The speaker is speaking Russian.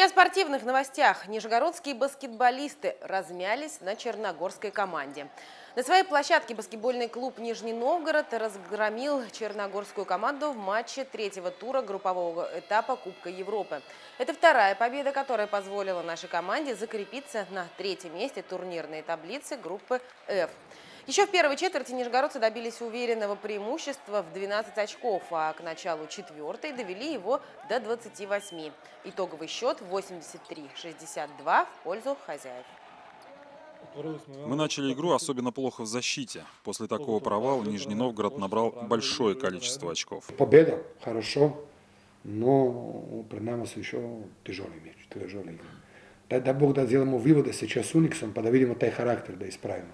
И о спортивных новостях. Нижегородские баскетболисты размялись на черногорской команде. На своей площадке баскетбольный клуб «Нижний Новгород» разгромил черногорскую команду в матче третьего тура группового этапа Кубка Европы. Это вторая победа, которая позволила нашей команде закрепиться на третьем месте турнирной таблицы группы «F». Еще в первой четверти нижегородцы добились уверенного преимущества в 12 очков, а к началу четвертой довели его до 28. Итоговый счет 83-62 в пользу хозяев. Мы начали игру особенно плохо в защите. После такого провала Нижний Новгород набрал большое количество очков. Победа, хорошо, но пред нами еще тяжелый мяч, тяжелый игра. Дай, дай Бог да сделаем выводы сейчас с Униксом, да видим taj характер, да исправим.